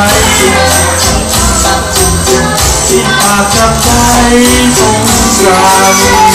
ายที่ปากกับใจของเรา